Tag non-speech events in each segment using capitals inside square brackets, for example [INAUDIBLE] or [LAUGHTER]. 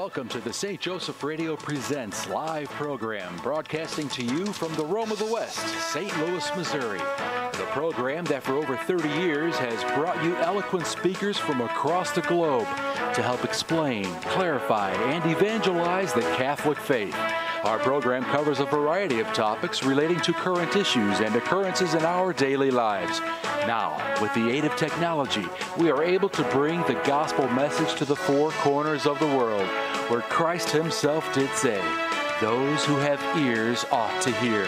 Welcome to the St. Joseph Radio Presents live program, broadcasting to you from the Rome of the West, St. Louis, Missouri. The program that for over 30 years has brought you eloquent speakers from across the globe to help explain, clarify, and evangelize the Catholic faith. Our program covers a variety of topics relating to current issues and occurrences in our daily lives. Now, with the aid of technology, we are able to bring the gospel message to the four corners of the world, where Christ Himself did say, Those who have ears ought to hear.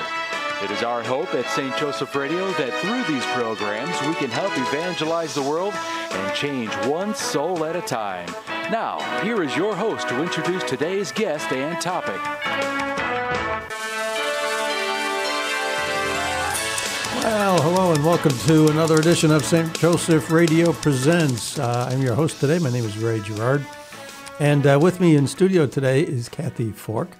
It is our hope at St. Joseph Radio that through these programs we can help evangelize the world and change one soul at a time. Now, here is your host to introduce today's guest and topic. Well, hello and welcome to another edition of St. Joseph Radio Presents. Uh, I'm your host today. My name is Ray Gerard. And uh, with me in studio today is Kathy Forck.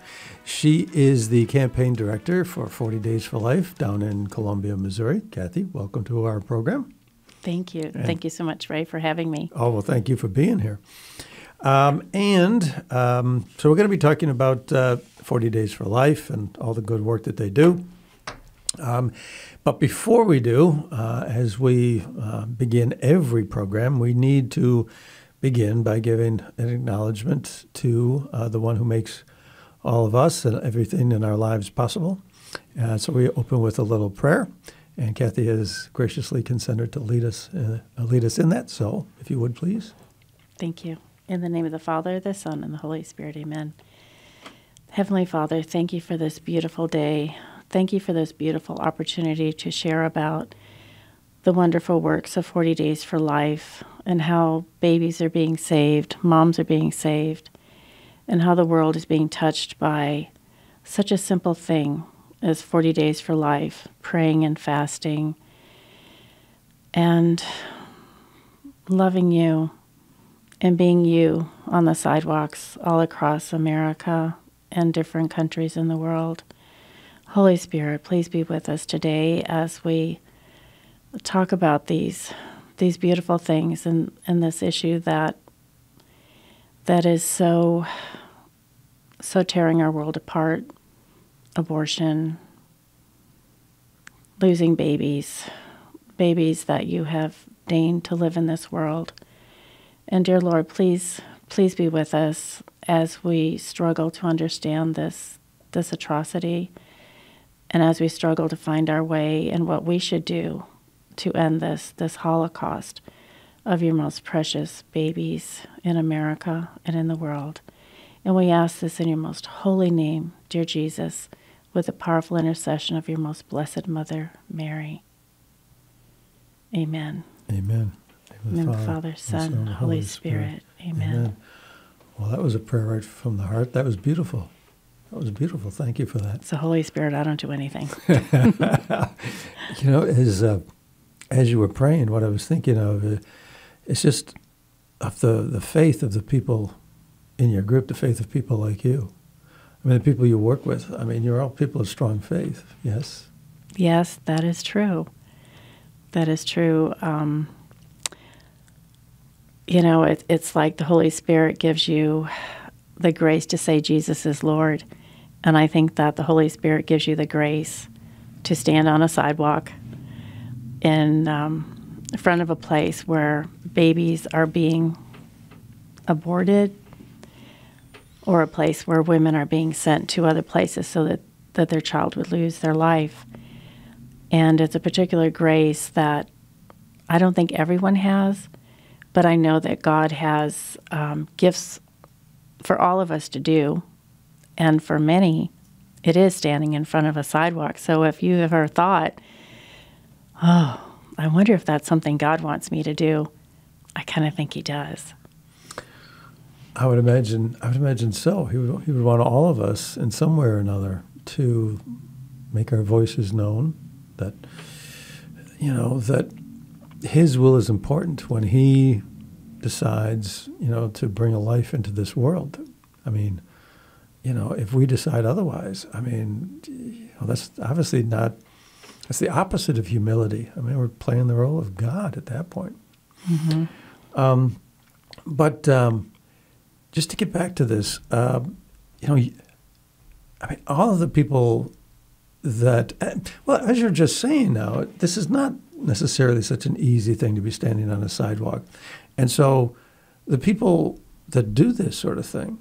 She is the campaign director for 40 Days for Life down in Columbia, Missouri. Kathy, welcome to our program. Thank you. And thank you so much, Ray, for having me. Oh, well, thank you for being here. Um, and um, so we're going to be talking about uh, 40 Days for Life and all the good work that they do. Um, but before we do, uh, as we uh, begin every program, we need to begin by giving an acknowledgement to uh, the one who makes all of us and everything in our lives possible. Uh, so we open with a little prayer, and Kathy has graciously consented to lead us uh, lead us in that. So, if you would please. Thank you. In the name of the Father, the Son, and the Holy Spirit, Amen. Heavenly Father, thank you for this beautiful day. Thank you for this beautiful opportunity to share about the wonderful works of 40 Days for Life and how babies are being saved, moms are being saved, and how the world is being touched by such a simple thing as 40 Days for Life, praying and fasting, and loving you and being you on the sidewalks all across America and different countries in the world. Holy Spirit, please be with us today as we talk about these these beautiful things and, and this issue that that is so so tearing our world apart. Abortion, losing babies, babies that you have deigned to live in this world. And dear Lord, please please be with us as we struggle to understand this this atrocity and as we struggle to find our way and what we should do to end this, this Holocaust of your most precious babies in America and in the world. And we ask this in your most holy name, dear Jesus, with the powerful intercession of your most blessed Mother, Mary. Amen. Amen. In the Father, Father Son, Son, Holy Spirit. Spirit. Amen. Amen. Well, that was a prayer right from the heart. That was beautiful. That was beautiful. Thank you for that. It's the Holy Spirit. I don't do anything. [LAUGHS] [LAUGHS] you know, as uh, as you were praying, what I was thinking of, uh, it's just of the the faith of the people in your group, the faith of people like you. I mean, the people you work with. I mean, you're all people of strong faith. Yes. Yes, that is true. That is true. Um, you know, it, it's like the Holy Spirit gives you the grace to say Jesus is Lord and I think that the Holy Spirit gives you the grace to stand on a sidewalk in um, front of a place where babies are being aborted or a place where women are being sent to other places so that, that their child would lose their life. And it's a particular grace that I don't think everyone has, but I know that God has um, gifts for all of us to do and for many, it is standing in front of a sidewalk. So if you ever thought, oh, I wonder if that's something God wants me to do, I kind of think He does. I would imagine. I would imagine so. He would. He would want all of us, in some way or another, to make our voices known. That you know that His will is important when He decides, you know, to bring a life into this world. I mean, you know, if we decide otherwise, I mean, you know, that's obviously not, that's the opposite of humility. I mean, we're playing the role of God at that point. Mm-hmm. Um, but um, just to get back to this, um, you know, I mean, all of the people that, uh, well, as you're just saying now, this is not necessarily such an easy thing to be standing on a sidewalk. And so the people that do this sort of thing,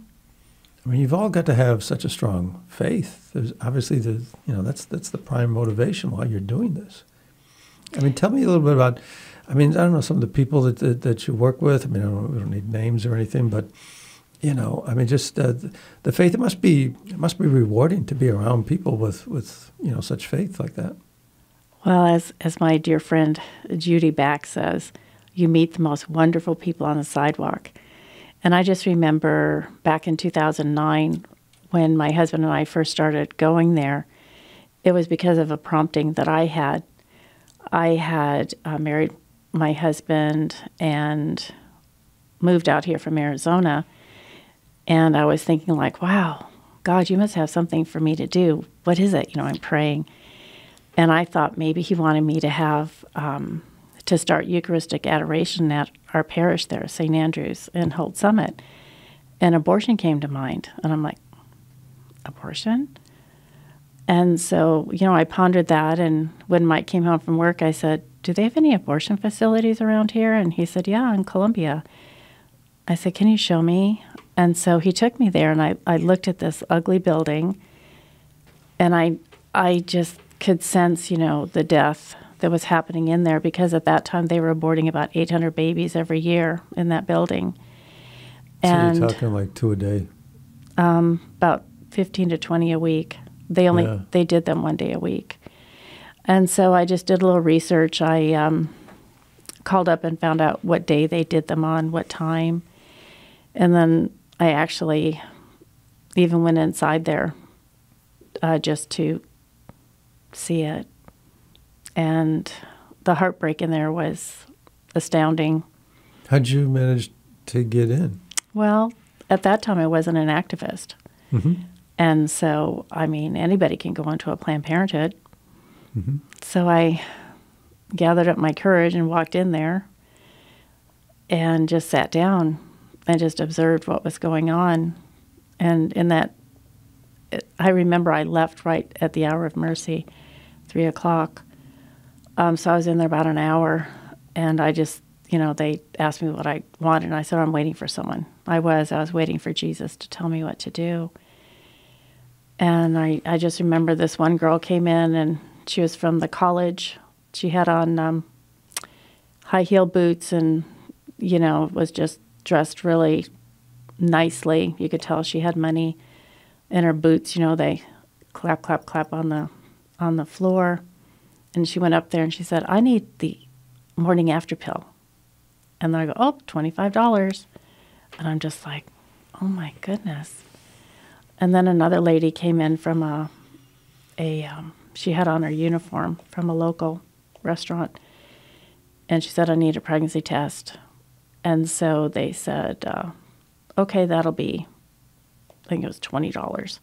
I mean, you've all got to have such a strong faith. There's obviously the, you know, that's that's the prime motivation why you're doing this. I mean, tell me a little bit about. I mean, I don't know some of the people that that, that you work with. I mean, I don't, we don't need names or anything, but you know, I mean, just uh, the faith. It must be it must be rewarding to be around people with with you know such faith like that. Well, as as my dear friend Judy Back says, you meet the most wonderful people on the sidewalk. And I just remember back in 2009 when my husband and I first started going there, it was because of a prompting that I had. I had uh, married my husband and moved out here from Arizona. And I was thinking, like, wow, God, you must have something for me to do. What is it? You know, I'm praying. And I thought maybe he wanted me to have, um, to start Eucharistic adoration at our parish there, St. Andrew's in Holt Summit. And abortion came to mind. And I'm like, abortion? And so, you know, I pondered that. And when Mike came home from work, I said, Do they have any abortion facilities around here? And he said, Yeah, in Columbia. I said, Can you show me? And so he took me there, and I, I looked at this ugly building, and I, I just could sense, you know, the death that was happening in there because at that time they were aborting about 800 babies every year in that building. And so you're talking like two a day? Um, about 15 to 20 a week. They only yeah. they did them one day a week. And so I just did a little research. I um, called up and found out what day they did them on, what time. And then I actually even went inside there uh, just to see it. And the heartbreak in there was astounding. How'd you manage to get in? Well, at that time, I wasn't an activist. Mm-hmm. And so, I mean, anybody can go into a Planned Parenthood. Mm-hmm. So I gathered up my courage and walked in there and just sat down and just observed what was going on. And in that, I remember I left right at the hour of mercy, three o'clock. Um, so I was in there about an hour, and I just, you know, they asked me what I wanted, and I said, I'm waiting for someone. I was. I was waiting for Jesus to tell me what to do. And I, I just remember this one girl came in, and she was from the college. She had on um, high heel boots and, you know, was just dressed really nicely. You could tell she had money in her boots. You know, they clap, clap, clap on the on the floor. And she went up there and she said, "I need the morning after pill." And then I go, "Oh, twenty-five dollars," and I'm just like, "Oh my goodness!" And then another lady came in from a a um, she had on her uniform from a local restaurant, and she said, "I need a pregnancy test." And so they said, uh, okay, that'll be, I think it was $20.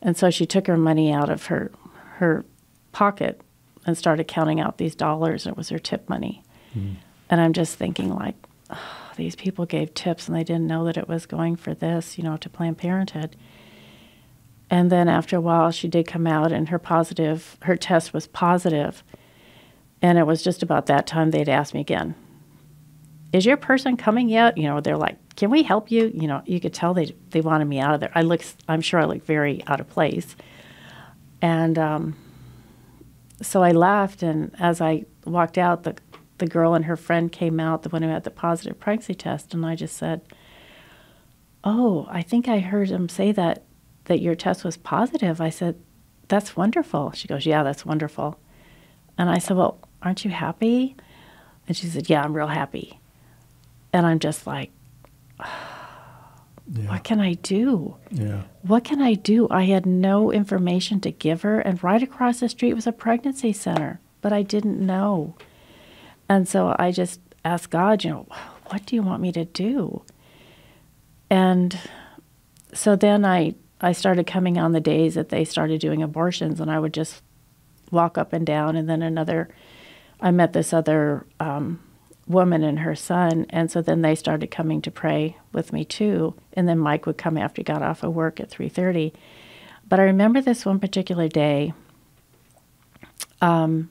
And so she took her money out of her, her pocket and started counting out these dollars. It was her tip money. Mm. And I'm just thinking, like, oh, these people gave tips and they didn't know that it was going for this, you know, to Planned Parenthood. And then after a while, she did come out and her positive, her test was positive. And it was just about that time they'd asked me again, is your person coming yet? You know, they're like, can we help you? You know, you could tell they they wanted me out of there. I look, I'm sure I look very out of place. And um, so I left, and as I walked out, the the girl and her friend came out, the one who had the positive pregnancy test, and I just said, "Oh, I think I heard him say that that your test was positive." I said, "That's wonderful." She goes, "Yeah, that's wonderful." And I said, "Well, aren't you happy?" And she said, "Yeah, I'm real happy." and I'm just like, yeah. what can I do? Yeah. What can I do? I had no information to give her, and right across the street was a pregnancy center, but I didn't know. And so I just asked God, you know, what do you want me to do? And so then I I started coming on the days that they started doing abortions, and I would just walk up and down. And then another, I met this other um, woman and her son, and so then they started coming to pray with me too. And then Mike would come after he got off of work at three thirty. But I remember this one particular day. Um,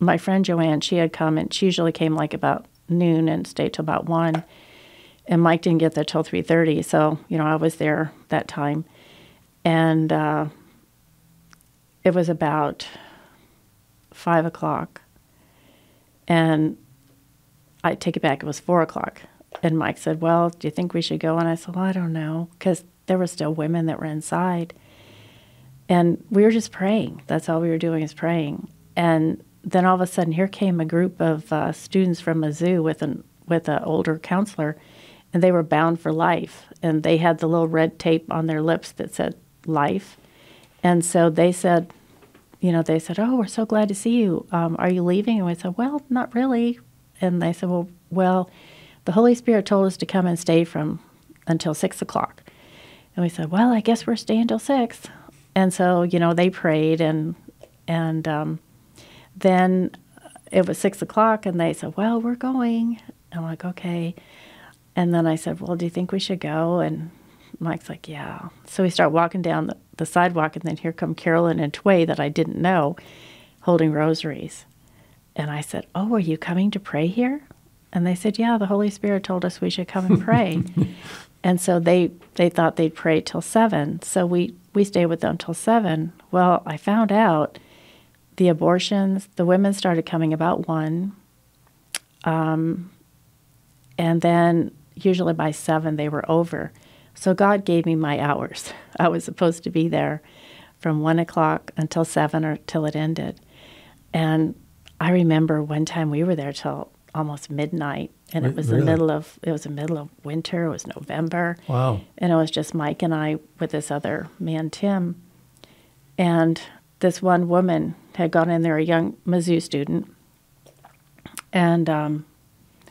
my friend Joanne, she had come and she usually came like about noon and stayed till about one. And Mike didn't get there till three thirty, so you know I was there that time, and uh, it was about five o'clock, and I take it back. It was four o'clock, and Mike said, "Well, do you think we should go?" And I said, "Well, I don't know," because there were still women that were inside, and we were just praying. That's all we were doing is praying, and then all of a sudden, here came a group of uh, students from Mizzou with an with an older counselor, and they were bound for life, and they had the little red tape on their lips that said life, and so they said, you know, they said, "Oh, we're so glad to see you. Um, are you leaving?" And we said, "Well, not really." And they said, "Well, well, the Holy Spirit told us to come and stay from until six o'clock." And we said, "Well, I guess we're staying till six. And so, you know, they prayed, and and um, then it was six o'clock, and they said, "Well, we're going." I'm like, "Okay." And then I said, "Well, do you think we should go?" And Mike's like, "Yeah." So we start walking down the, the sidewalk, and then here come Carolyn and Tway that I didn't know, holding rosaries. And I said, "Oh, are you coming to pray here?" And they said, "Yeah, the Holy Spirit told us we should come and pray." [LAUGHS] and so they they thought they'd pray till seven. So we we stayed with them till seven. Well, I found out the abortions, the women started coming about one. Um, and then usually by seven they were over. So God gave me my hours. [LAUGHS] I was supposed to be there from one o'clock until seven or till it ended. And I remember one time we were there till almost midnight and it was Really? the middle of it was the middle of winter, it was November. Wow. And it was just Mike and I with this other man, Tim. And this one woman had gone in there, a young Mizzou student, and um,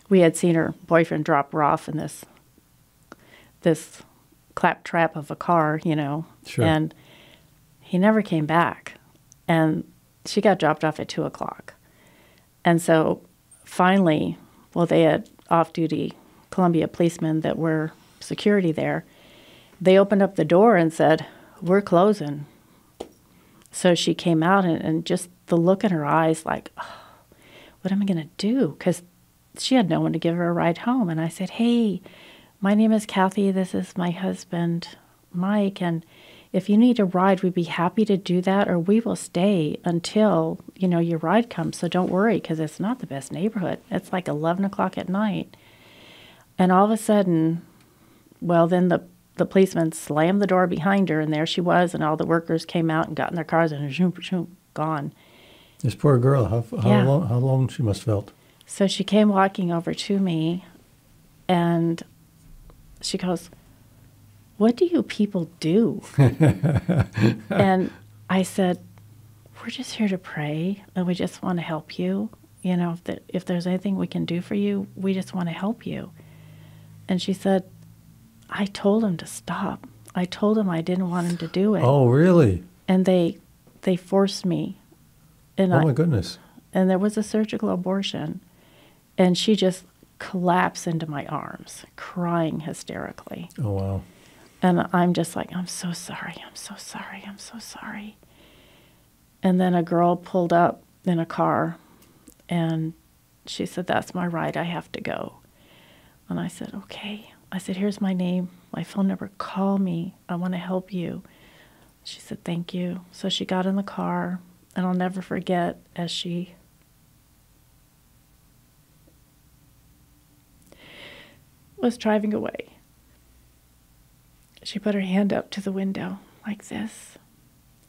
we had seen her boyfriend drop her off in this this claptrap of a car, you know, Sure. and he never came back. And she got dropped off at two o'clock. And so finally, well, they had off duty Columbia policemen that were security there. They opened up the door and said, We're closing. So she came out, and, and just the look in her eyes, like, oh, What am I going to do? Because she had no one to give her a ride home. And I said, Hey, my name is Kathy. This is my husband, Mike. And if you need a ride, we'd be happy to do that, or we will stay until you know your ride comes. So don't worry, because it's not the best neighborhood. It's like eleven o'clock at night, and all of a sudden, well, then the the policeman slammed the door behind her, and there she was, and all the workers came out and got in their cars and zoom, zoom, gone. This poor girl, how, how, Yeah. alone, how alone she must have felt. So she came walking over to me and she goes, What do you people do? [LAUGHS] and I said, We're just here to pray and we just want to help you. You know, if, the, if there's anything we can do for you, we just want to help you. And she said, I told him to stop. I told him I didn't want him to do it. Oh, really? And they they forced me. And Oh, I, my goodness. and there was a surgical abortion and she just collapsed into my arms crying hysterically. Oh, wow. and i'm just like i'm so sorry i'm so sorry i'm so sorry. And then a girl pulled up in a car and she said that's my ride i have to go. And i said okay. I said here's my name my phone number call me i want to help you. She said thank you. So she got in the car and i'll never forget as she was driving away. She put her hand up to the window like this,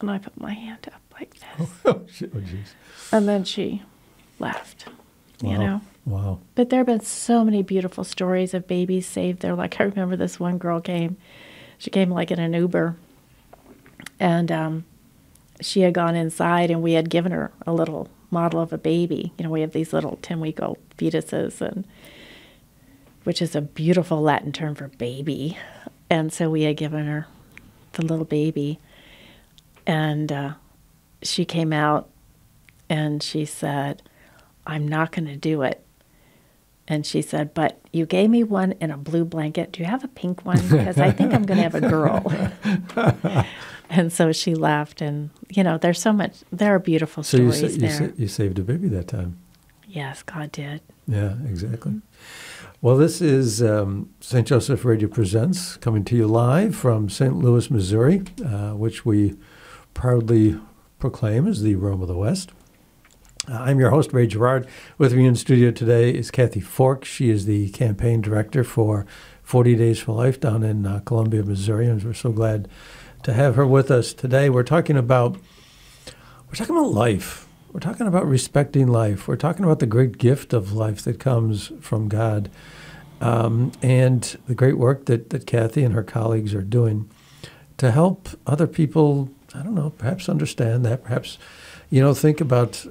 and I put my hand up like this. [LAUGHS] Oh, shit. Oh, jeez. And then she left, you Wow. know. Wow. But there have been so many beautiful stories of babies saved there. Like I remember this one girl came, she came like in an Uber, and um, she had gone inside, and we had given her a little model of a baby. You know, we have these little ten week old fetuses, and which is a beautiful Latin term for baby. And so we had given her the little baby, and uh, she came out and she said, I'm not going to do it. And she said, But you gave me one in a blue blanket. Do you have a pink one? [LAUGHS] Because I think I'm going to have a girl. [LAUGHS] and so she laughed. And, you know, there's so much, there are beautiful So you, stories sa- you, there. sa- you saved a baby that time. yes, God did. Yeah, exactly. Well, this is um, St. Joseph Radio Presents coming to you live from St. Louis, Missouri, uh, which we proudly proclaim as the Rome of the West. Uh, I'm your host, Ray Gerard. With me in studio today is Kathy Forck. She is the campaign director for 40 Days for Life down in uh, Columbia, Missouri, and we're so glad to have her with us today. We're talking about we're talking about life. We're talking about respecting life. We're talking about the great gift of life that comes from God, um, and the great work that, that Kathy and her colleagues are doing to help other people. I don't know, perhaps understand that. Perhaps, you know, think about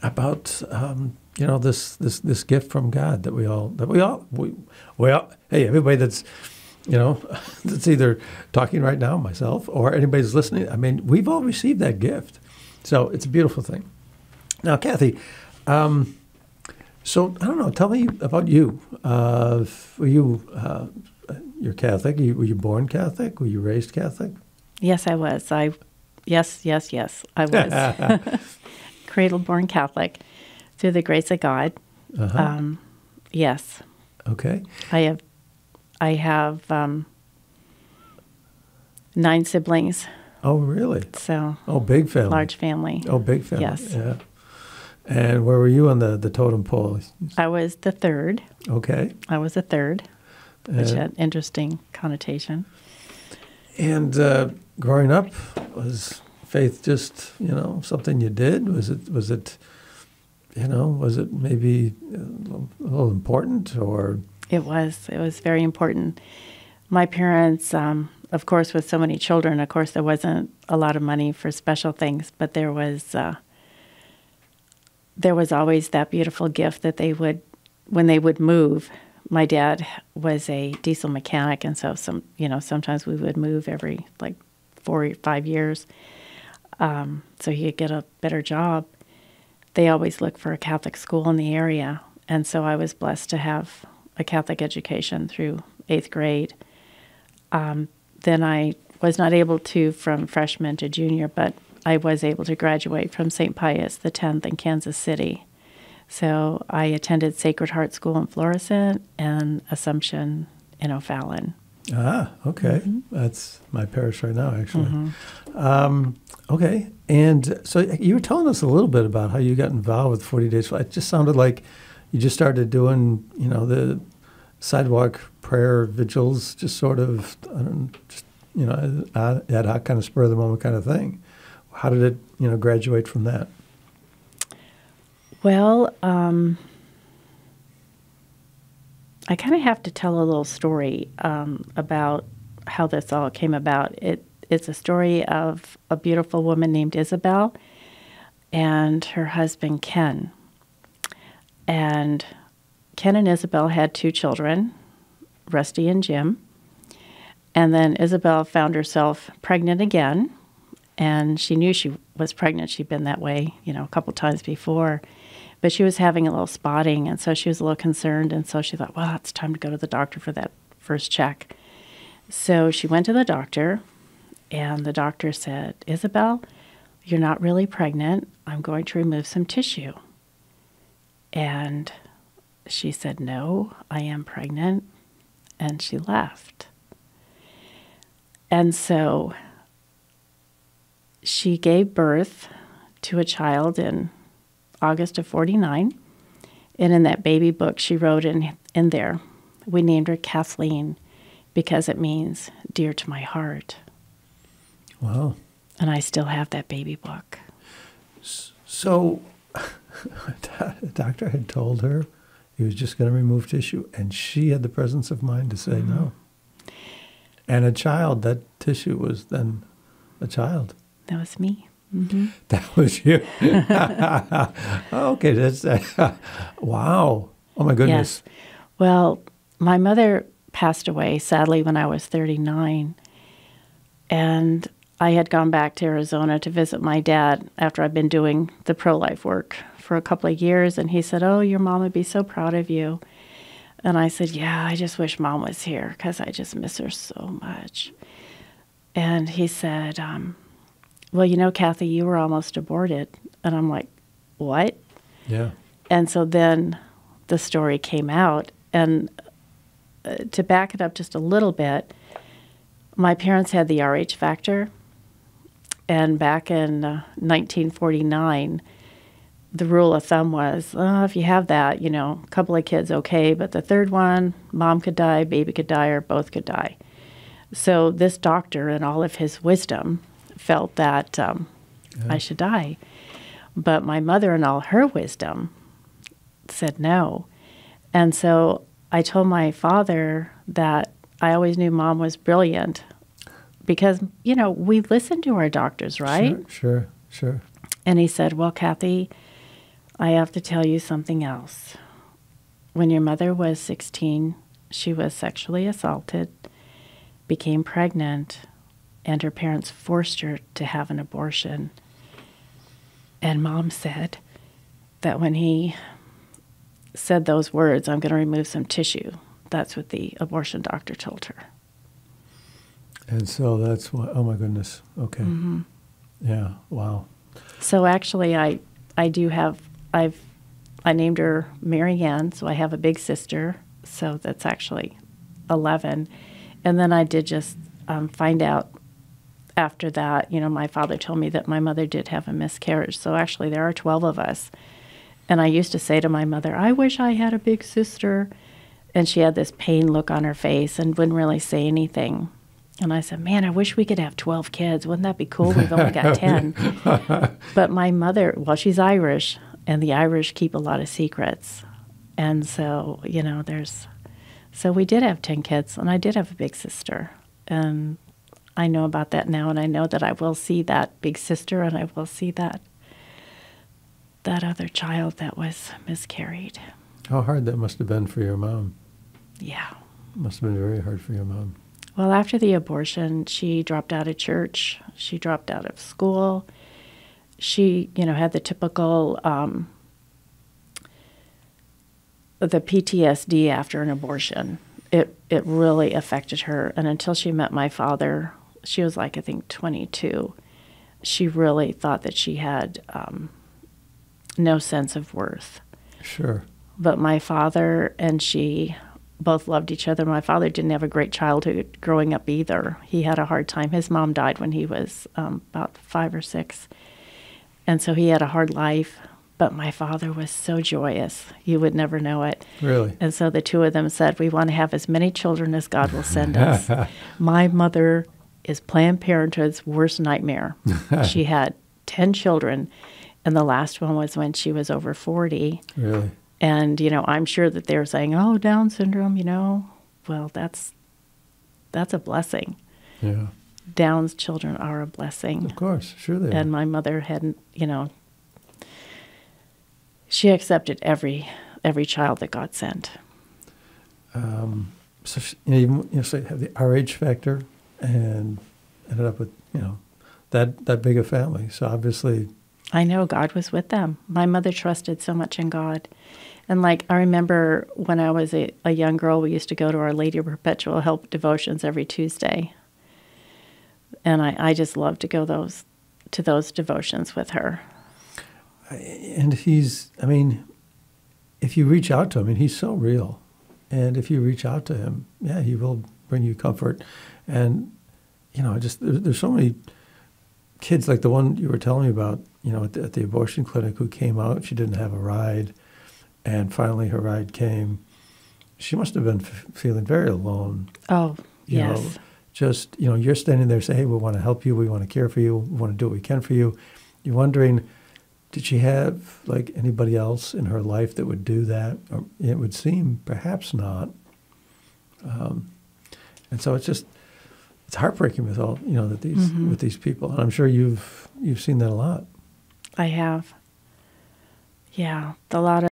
about um, you know this this this gift from God that we all that we all we, we all hey everybody that's you know [LAUGHS] that's either talking right now myself or anybody that's listening. I mean, we've all received that gift, so it's a beautiful thing. Now, Kathy, um, so I don't know. Tell me about you. Uh, were you uh, you're Catholic? Were you born Catholic? Were you raised Catholic? Yes, I was. I, yes, yes, yes, I was. [LAUGHS] [LAUGHS] Cradle born Catholic through the grace of God. Uh-huh. Um, yes, okay. I have. I have um, nine siblings, Oh, really? so Oh, big family. large family. Oh, big family. Yes. Yeah. And where were you on the, the totem pole? I was the third. Okay. I was the third, which Uh, had interesting connotation. And uh, growing up, was faith just you know something you did? Was it was it you know was it maybe a little, a little important or It was. It was very important. My parents, um, of course, with so many children, of course, there wasn't a lot of money for special things, but there was uh, there was always that beautiful gift that they would, when they would move. My dad was a diesel mechanic, and so some, you know, sometimes we would move every like four or five years, um, so he could get a better job. They always look for a Catholic school in the area, and so I was blessed to have a Catholic education through eighth grade. Um, then I was not able to from freshman to junior, but I was able to graduate from St. Pius the 10th in Kansas City. So I attended Sacred Heart School in Florissant and Assumption in O'Fallon. ah okay that's my parish right now actually. Um, okay, and so you were telling us a little bit about how you got involved with Forty Days. It just sounded like you just started doing you know the sidewalk prayer vigils, just sort of I don't just you know ad hoc kind of spur of the moment kind of thing. How did it you know graduate from that? Well, um, I kind of have to tell a little story um, about how this all came about. It it's a story of a beautiful woman named Isabel and her husband Ken. And Ken and Isabel had two children, Rusty and Jim. And then Isabel found herself pregnant again, and she knew she was pregnant. She'd been that way, you know, a couple times before, but she was having a little spotting, and so she was a little concerned. And so she thought, well, it's time to go to the doctor for that first check. So she went to the doctor, and the doctor said, Isabel, you're not really pregnant. I'm going to remove some tissue. And she said, No, I am pregnant. And she left. And so she gave birth to a child in August of 49. And in that baby book, she wrote in, in there, we named her Kathleen because it means dear to my heart. Wow. And I still have that baby book. So, the [LAUGHS] doctor had told her he was just going to remove tissue, and she had the presence of mind to say mm-hmm. no. And a child, that tissue was then a child. That was me. That was you. [LAUGHS] okay, that's [LAUGHS] wow. Oh my goodness. Yes. Well, my mother passed away sadly when I was 39. And I had gone back to Arizona to visit my dad after I'd been doing the pro life work for a couple of years. And he said, Oh, your mom would be so proud of you. And I said, Yeah, I just wish mom was here because I just miss her so much. And he said, um, Well, you know, Kathy, you were almost aborted. And I'm like, What? Yeah. And so then the story came out. And uh, to back it up just a little bit, my parents had the RH factor. And back in uh, 1949, the rule of thumb was uh, if you have that, you know, a couple of kids, okay, but the third one, mom could die, baby could die, or both could die. So this doctor, in all of his wisdom, felt that um, I should die. But my mother, in all her wisdom, said no. And so I told my father that I always knew mom was brilliant because, you know, we listen to our doctors, right? Sure, sure, sure. And he said, Well, Kathy, I have to tell you something else. When your mother was 16, she was sexually assaulted, became pregnant, and her parents forced her to have an abortion. And mom said that when he said those words, I'm going to remove some tissue, that's what the abortion doctor told her. And so that's why, oh my goodness. Okay. Mm-hmm. Yeah, wow. So actually, I I do have I've I named her Marianne, so I have a big sister. So that's actually eleven, and then I did just um, find out after that. You know, my father told me that my mother did have a miscarriage. So actually, there are twelve of us, and I used to say to my mother, "I wish I had a big sister," and she had this pain look on her face and wouldn't really say anything. And I said, Man, I wish we could have 12 kids. Wouldn't that be cool? We've only got [LAUGHS] 10. but my mother, well, she's Irish, and the Irish keep a lot of secrets. And so, you know, there's, so we did have 10 kids, and I did have a big sister. And I know about that now, and I know that I will see that big sister, and I will see that that other child that was miscarried. How hard that must have been for your mom. Yeah. Must have been very hard for your mom. Well, after the abortion, she dropped out of church. She dropped out of school. She, you know, had the typical um, the PTSD after an abortion. It it really affected her, and until she met my father, she was like I think 22. She really thought that she had um, no sense of worth. Sure. But my father and she both loved each other. My father didn't have a great childhood growing up either. He had a hard time. His mom died when he was um, about five or six. And so he had a hard life. But my father was so joyous. You would never know it. Really? And so the two of them said, We want to have as many children as God will send us. [LAUGHS] my mother is Planned Parenthood's worst nightmare. [LAUGHS] she had 10 children, and the last one was when she was over 40. Really? And, you know, I'm sure that they're saying, oh, Down syndrome, you know, well, that's that's a blessing. Yeah. Down's children are a blessing. Of course. Sure they And are. my mother hadn't, you know, she accepted every every child that God sent. Um, so, sh- you know, you, you know, so you have the RH factor and ended up with, you know, that, that big a family. So obviously, I know God was with them. My mother trusted so much in God. And like I remember when I was a, a young girl, we used to go to Our Lady of Perpetual Help devotions every Tuesday. And I, I just loved to go those to those devotions with her. and he's, I mean, if you reach out to him, and he's so real. And if you reach out to him, yeah, he will bring you comfort. And, you know, just there, there's so many kids like the one you were telling me about, you know, at the, at the abortion clinic who came out, she didn't have a ride. And finally her ride came. She must have been f- feeling very alone. Oh, you yes. know, just you know, you're standing there saying, "Hey, we want to help you. We want to care for you. We want to do what we can for you." You're wondering, did she have like anybody else in her life that would do that? Or it would seem perhaps not. Um, and so it's just it's heartbreaking with all you know that these Mm-hmm. with these people, and I'm sure you've you've seen that a lot. I have. Yeah, a lot of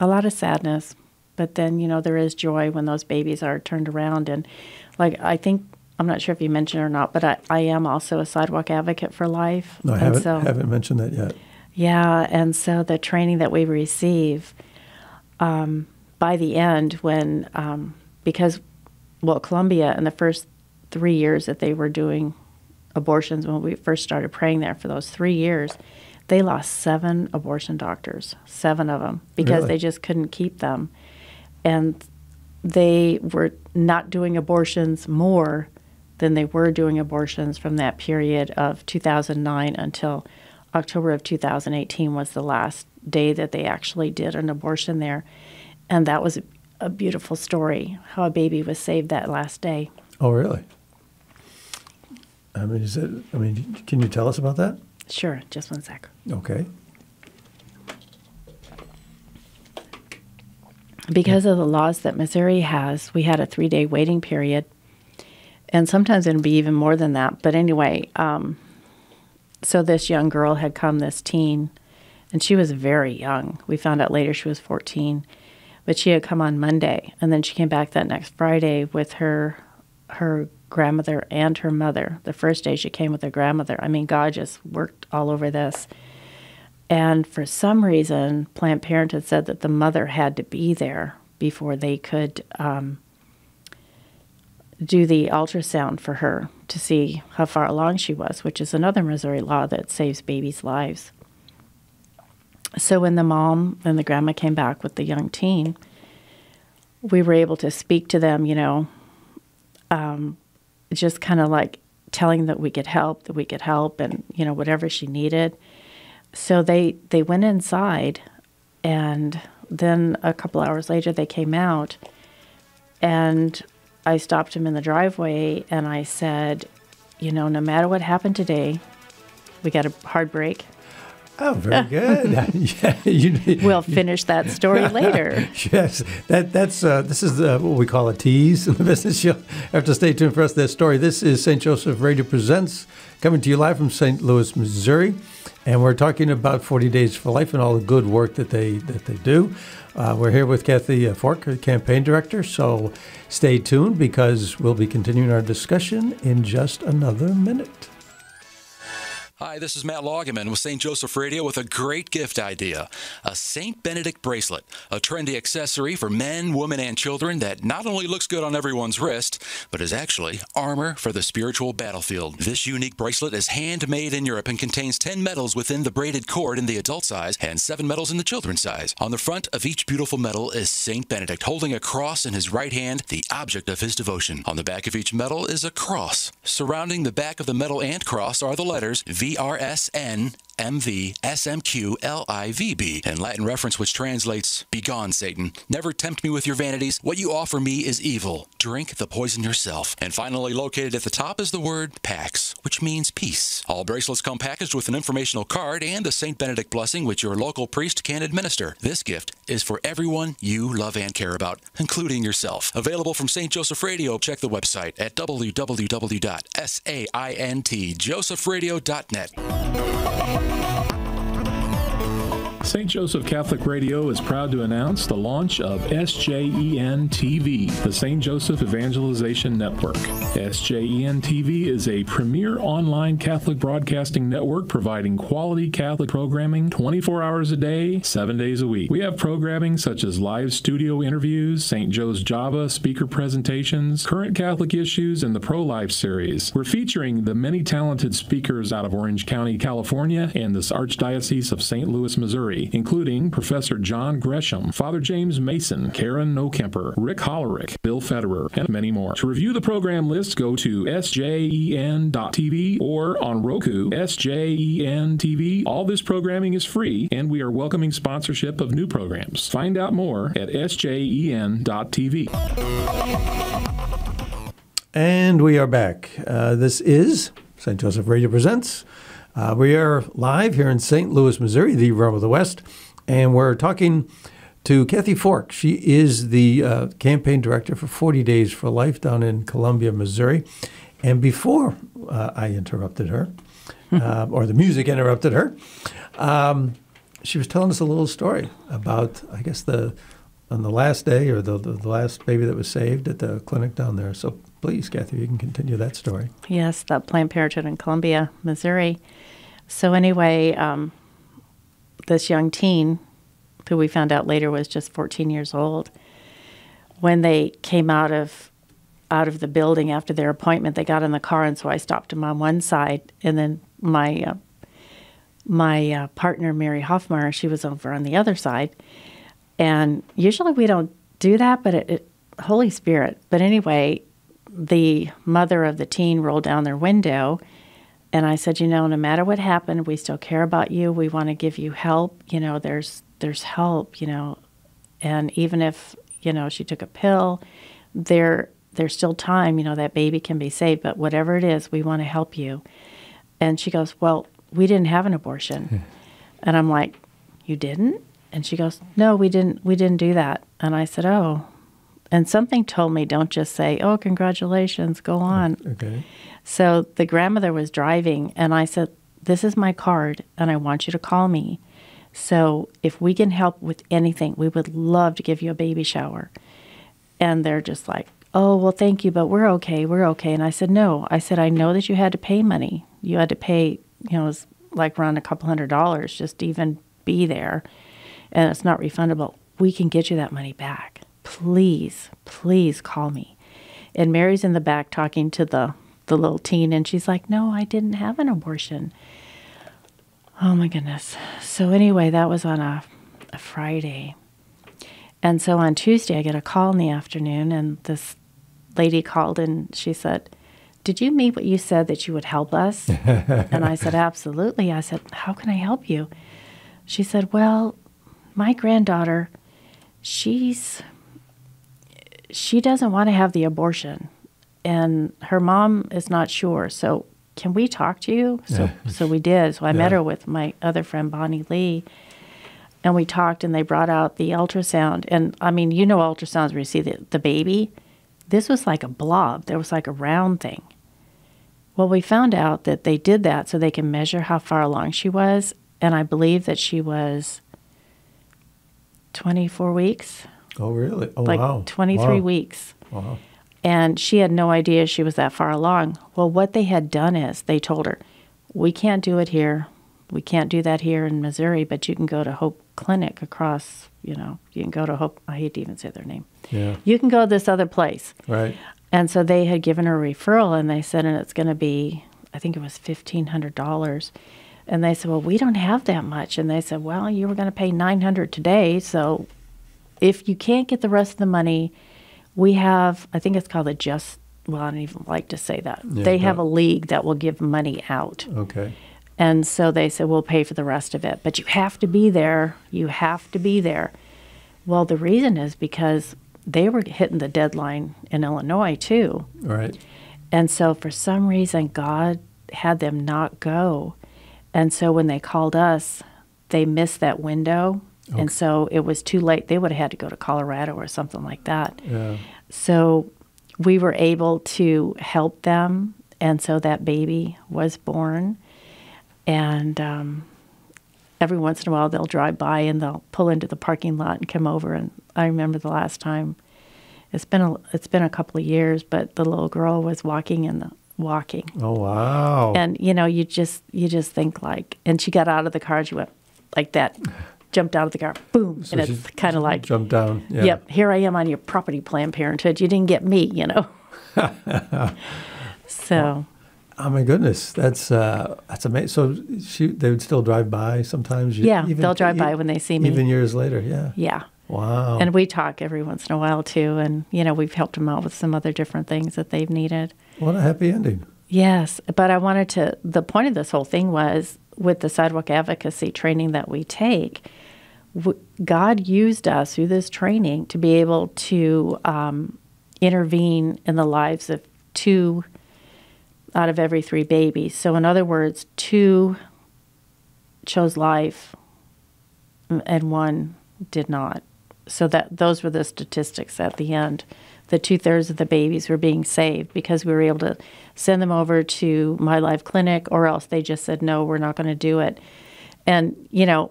a lot of sadness, but then you know there is joy when those babies are turned around and like I think I'm not sure if you mentioned it or not, but I, I am also a sidewalk advocate for life. No, I haven't, so- haven't mentioned that yet. yeah, and so the training that we receive um, by the end, when um, because well, Columbia in the first three years that they were doing abortions when we first started praying there for those three years, they lost seven abortion doctors, seven of them, because Really? they just couldn't keep them, and they were not doing abortions more than they were doing abortions from that period of 2009 until October of 2018 was the last day that they actually did an abortion there. And that was a beautiful story how a baby was saved that last day. Oh, really? I mean, is it? I mean, can you tell us about that? Sure, just one sec. Okay. Because of the laws that Missouri has, we had a three day waiting period. And sometimes it'd be even more than that. But anyway, um, so this young girl had come, this teen, and she was very young. We found out later she was 14. But she had come on Monday, and then she came back that next Friday with her her grandmother and her mother. The first day she came with her grandmother. I mean, God just worked all over this. And for some reason, Planned Parenthood said that the mother had to be there before they could um, do the ultrasound for her to see how far along she was, which is another Missouri law that saves babies' lives. So when the mom and the grandma came back with the young teen, we were able to speak to them, you know, um, just kind of like telling that we could help, that we could help, and you know whatever she needed. So they they went inside, and then a couple hours later they came out, and I stopped him in the driveway and I said, you know, no matter what happened today, we got a hard break. Oh, very [LAUGHS] good. [LAUGHS] yeah, you, We'll finish that story [LAUGHS] later. Yes, that that's uh, this is uh, what we call a tease in the business. You'll have to stay tuned for us that story. This is St. Joseph Radio presents coming to you live from St. Louis, Missouri, and we're talking about 40 Days for Life and all the good work that they that they do. Uh, we're here with Kathy uh, Forck, campaign director. So stay tuned because we'll be continuing our discussion in just another minute. Hi, this is Matt Loggeman with St. Joseph Radio with a great gift idea a St. Benedict bracelet, a trendy accessory for men, women, and children that not only looks good on everyone's wrist, but is actually armor for the spiritual battlefield. This unique bracelet is handmade in Europe and contains 10 medals within the braided cord in the adult size and 7 medals in the children's size. On the front of each beautiful medal is St. Benedict holding a cross in his right hand, the object of his devotion. On the back of each medal is a cross. Surrounding the back of the medal and cross are the letters VRSN MV SMQ LIVB, in Latin reference which translates, Begone, Satan. Never tempt me with your vanities. What you offer me is evil. Drink the poison yourself. And finally, located at the top is the word PAX, which means peace. All bracelets come packaged with an informational card and a St. Benedict blessing, which your local priest can administer. This gift is for everyone you love and care about, including yourself. Available from St. Joseph Radio. Check the website at www.saintjosephradio.net. St. Joseph Catholic Radio is proud to announce the launch of SJEN TV, the St. Joseph Evangelization Network. SJEN TV is a premier online Catholic broadcasting network providing quality Catholic programming 24 hours a day, 7 days a week. We have programming such as live studio interviews, St. Joe's Java speaker presentations, current Catholic issues, and the Pro Life series. We're featuring the many talented speakers out of Orange County, California, and this Archdiocese of St. Louis, Missouri including Professor John Gresham, Father James Mason, Karen Nokemper, Rick Hollerick, Bill Federer, and many more. To review the program list, go to sjen.tv or on Roku, SJEN TV. All this programming is free, and we are welcoming sponsorship of new programs. Find out more at sjen.tv. And we are back. Uh, this is St. Joseph Radio Presents. Uh, we are live here in St. Louis, Missouri, the Rome of the West, and we're talking to Kathy Forck. She is the uh, campaign director for 40 Days for Life down in Columbia, Missouri. And before uh, I interrupted her, uh, or the music interrupted her, um, she was telling us a little story about, I guess, the on the last day or the, the, the last baby that was saved at the clinic down there. So please, Kathy, you can continue that story. Yes, the Planned Parenthood in Columbia, Missouri. So anyway, um, this young teen, who we found out later was just 14 years old, when they came out of out of the building after their appointment, they got in the car, and so I stopped him on one side, and then my uh, my uh, partner Mary Hoffmar, she was over on the other side, and usually we don't do that, but it, it Holy Spirit. But anyway, the mother of the teen rolled down their window and I said, you know, no matter what happened, we still care about you. We want to give you help. You know, there's there's help, you know. And even if, you know, she took a pill, there there's still time, you know, that baby can be saved, but whatever it is, we want to help you. And she goes, "Well, we didn't have an abortion." Hmm. and I'm like, "You didn't?" And she goes, "No, we didn't we didn't do that." And I said, "Oh, and something told me don't just say, "Oh, congratulations, go mm, on." Okay. So the grandmother was driving, and I said, This is my card, and I want you to call me. So if we can help with anything, we would love to give you a baby shower. And they're just like, Oh, well, thank you, but we're okay. We're okay. And I said, No. I said, I know that you had to pay money. You had to pay, you know, it was like around a couple hundred dollars just to even be there. And it's not refundable. We can get you that money back. Please, please call me. And Mary's in the back talking to the the little teen, and she's like, No, I didn't have an abortion. Oh my goodness. So, anyway, that was on a, a Friday. And so on Tuesday, I get a call in the afternoon, and this lady called and she said, Did you meet what you said that you would help us? and I said, [LAUGHS] Absolutely. I said, How can I help you? She said, Well, my granddaughter, she's she doesn't want to have the abortion and her mom is not sure. So can we talk to you? So Yeah. so we did. So I Yeah. met her with my other friend Bonnie Lee, and we talked. And they brought out the ultrasound. And I mean, you know, ultrasounds where you see the, the baby. This was like a blob. There was like a round thing. Well, we found out that they did that so they can measure how far along she was, and I believe that she was twenty four weeks, Oh, really? Oh, like wow. twenty three Wow. weeks Wow. and she had no idea she was that far along. Well, what they had done is they told her, "We can't do it here. We can't do that here in Missouri, but you can go to Hope Clinic across. You know, you can go to Hope. I hate to even say their name. Yeah. You can go to this other place." Right. And so they had given her a referral, and they said, and it's going to be, I think it was fifteen hundred dollars. And they said, well, we don't have that much. And they said, well, you were going to pay nine hundred today, so if you can't get the rest of the money, we have, I think it's called a just. Well, I don't even like to say that. Yeah, they have a league that will give money out. Okay. And so they said, we'll pay for the rest of it. But you have to be there. You have to be there. Well, the reason is because they were hitting the deadline in Illinois, too. Right. And so for some reason, God had them not go. And so when they called us, they missed that window. Okay. And so it was too late. They would have had to go to Colorado or something like that. Yeah. So we were able to help them. And so that baby was born. And um, every once in a while, they'll drive by and they'll pull into the parking lot and come over. And I remember the last time. It's been a it's been a couple of years, but the little girl was walking in the walking, Oh, wow. and you know you just you just think like, and she got out of the car, and she went like that, jumped out of the car, boom, So and it's kind of like Jump down. Yeah. Yep, here I am on your property Planned Parenthood. You didn't get me, you know. [LAUGHS] so Oh my goodness, that's uh, that's amazing. So she, they would still drive by sometimes. you- Yeah, they'll drive by when they see me. Even years later, yeah. yeah, Wow. and we talk every once in a while too, and you know we've helped them out with some other different things that they've needed. what a happy ending. Yes, but I wanted to. The point of this whole thing was with the sidewalk advocacy training that we take. God used us through this training to be able to um, intervene in the lives of two out of every three babies. So, in other words, two chose life and one did not. So that those were the statistics at the end. The two thirds of the babies were being saved because we were able to send them over to My Life Clinic, or else they just said no, we're not going to do it. And you know,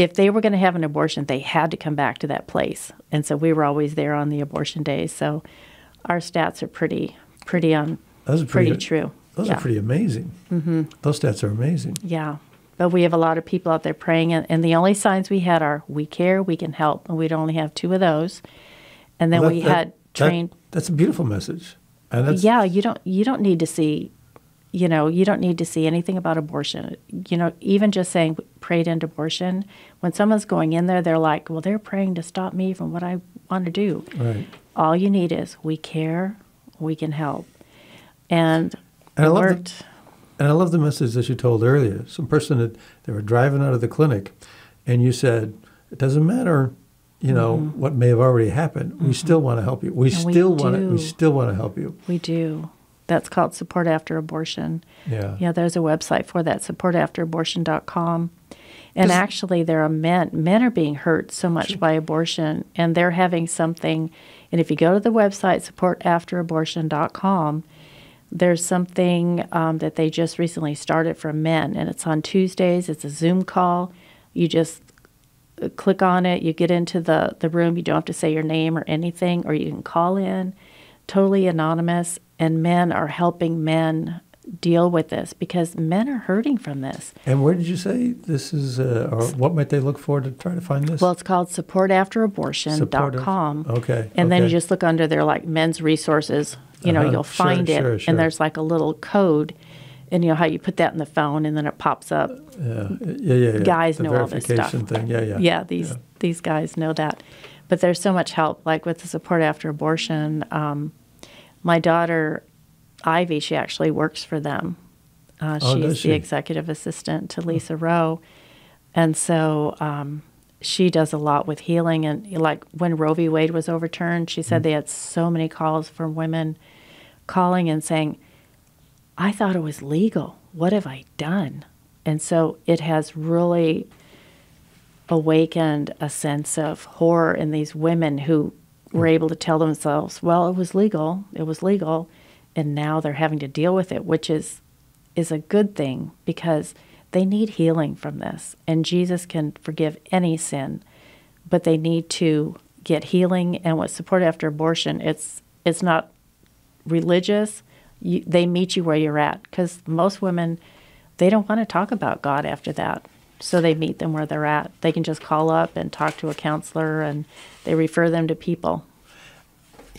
if they were going to have an abortion, they had to come back to that place. And so we were always there on the abortion days. So our stats are pretty pretty um Those are pretty, pretty, true. Those yeah. are pretty amazing. Mm-hmm. Those stats are amazing. Yeah. But we have a lot of people out there praying, and, and the only signs we had are we care, we can help, and we'd only have two of those. And then Well, that- we that- had that- trained. that's a beautiful message. And that's, yeah, you don't you don't need to see, you know, you don't need to see anything about abortion. You know, even just saying prayed into abortion, when someone's going in there, they're like, well, they're praying to stop me from what I want to do. Right. All you need is we care, we can help, and, And I love the- And I love the message that you told earlier. Some person that they were driving out of the clinic, and you said, "It doesn't matter, you know, what may have already happened. We still want to help you. We Mm-hmm. And still want to. We still want to help you." we do. That's called support after abortion. Yeah. Yeah, there's a website for that, supportafterabortion.com. And actually, there are men. Men are being hurt so much by abortion, and they're having something. And if you go to the website, supportafterabortion.com, there's something um, that they just recently started for men, and it's on Tuesdays. It's a Zoom call. You just uh, click on it, you get into the, the room. You don't have to say your name or anything, or you can call in, totally anonymous. And men are helping men deal with this because men are hurting from this. And where did you say this is, uh, or what might they look for to try to find this? Well, it's called supportafterabortion.com. Okay, And then you just look under there like men's resources. You know, Uh-huh, you'll sure, find it. sure, sure. And there's like a little code. And you know how you put that in the phone and then it pops up. yeah, yeah, yeah, yeah. guys the know all this stuff. verification thing. Yeah, yeah. yeah these these guys know that but there's so much help like with the support after abortion um, my daughter ivy she actually works for them. Uh, Oh, she's does the executive assistant to lisa rowe. And so um, she does a lot with healing and like when roe v. Wade was overturned she said they had so many calls from women calling and saying I thought it was legal. What have I done? And so it has really awakened a sense of horror in these women who were able to tell themselves, well, it was legal, it was legal, and now they're having to deal with it, which is is a good thing because they need healing from this. And Jesus can forgive any sin, but they need to get healing and with support after abortion, it's it's not religious, you, they meet you where you're at. Because most women, they don't want to talk about God after that. So they meet them where they're at. They can just call up and talk to a counselor and they refer them to people.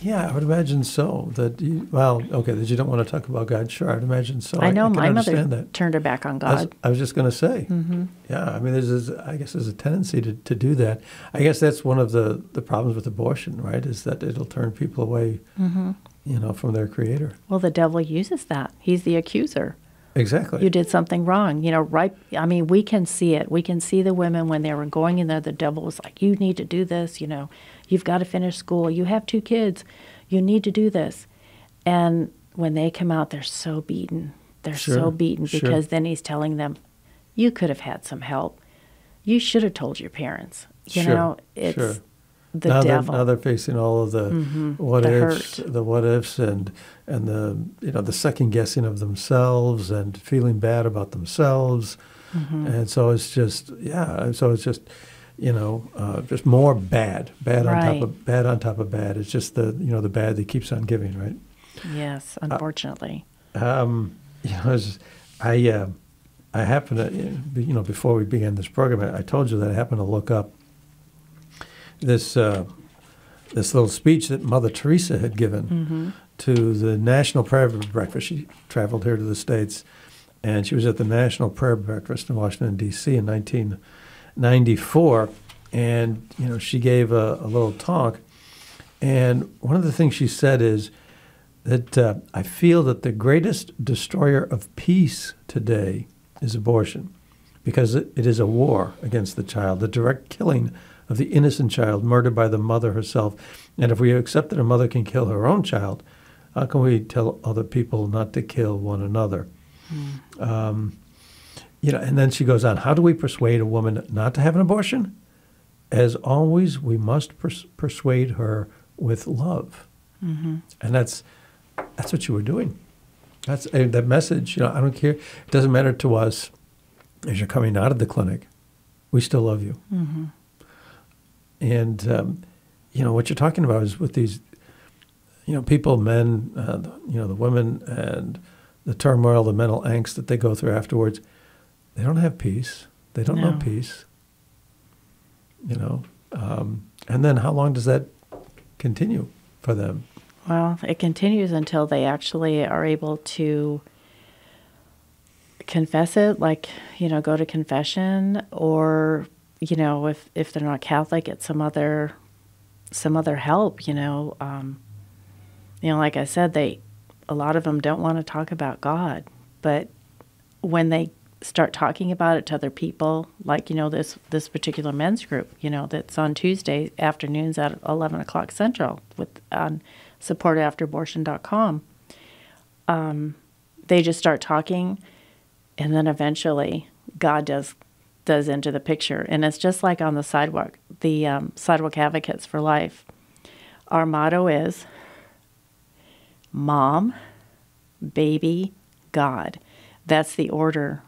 Yeah, I would imagine so. That you, well, okay, that you don't want to talk about God. Sure, I'd imagine so. I know can my mother that. turned her back on That's- God. I was just going to say. Mm-hmm. Yeah, I mean, there's, this, I guess there's a tendency to, to do that. I guess that's one of the, the problems with abortion, right? Is that it'll turn people away, Mm-hmm. you know, from their creator. Well, the devil uses that. He's the accuser. Exactly. You did something wrong. You know, right? I mean, we can see it. We can see the women when they were going in there. The devil was like, "You need to do this. You know, you've got to finish school. You have two kids. You need to do this." And when they come out, they're so beaten. They're Sure, so beaten sure. because then he's telling them, "You could have had some help. You should have told your parents." You Sure, know, it's sure. the now devil. They're, now they're facing all of the what the ifs, hurt. the what ifs, and and the you know the second guessing of themselves and feeling bad about themselves, Mm-hmm. and so it's just yeah, and so it's just you know uh, just more bad, bad on top of bad on top of bad. It's just the you know the bad that keeps on giving, right? yes, unfortunately. Um, [LAUGHS] you know, as I uh, I happened to you know before we began this program, I, I told you that I happened to look up this uh, this little speech that Mother Teresa had given to the National Prayer Breakfast. She traveled here to the states, and she was at the National Prayer Breakfast in Washington D.C. in 1994, and you know she gave a, a little talk, and one of the things she said is that uh, I feel that the greatest destroyer of peace today is abortion, because it, it is a war against the child, the direct killing of the innocent child murdered by the mother herself. And if we accept that a mother can kill her own child, how can we tell other people not to kill one another? Um, you know, and then she goes on. How do we persuade a woman not to have an abortion? As always, we must pers- persuade her with love, and that's that's what you were doing. That's uh, that message. You know, I don't care. It doesn't matter to us as you're coming out of the clinic. We still love you. And um, you know what you're talking about is with these you know, people, men, uh, you know, the women, and the turmoil, the mental angst that they go through afterwards, they don't have peace. They don't know peace. You know, um, and then how long does that continue for them? Well, it continues until they actually are able to confess it, like, you know, go to confession or, you know, if, if they're not Catholic, get some other some other help, you know. Um, you know, like I said, they a lot of them don't want to talk about God, but when they start talking about it to other people, like you know this this particular men's group, you know that's on Tuesday afternoons at eleven o'clock central with on supportafterAbortion.com. Um, they just start talking, and then eventually God does does into the picture, and it's just like on the sidewalk, the um, sidewalk advocates for life. Our motto is mom, baby, God. That's the order